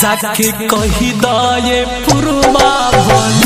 जाके कही दाए पुरुमा बन।